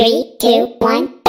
Three, two, one.